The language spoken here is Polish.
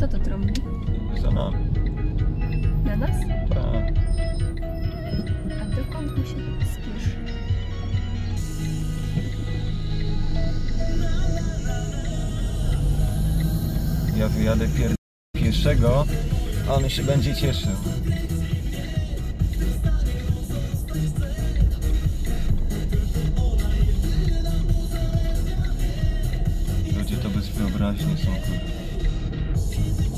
Kto to trąbi? Za nami. Na nas? Tak. A dokąd mu się spieszy? Ja wyjadę pier... pierwszego, a on się będzie cieszył. Ludzie to bez wyobraźni są kurwa.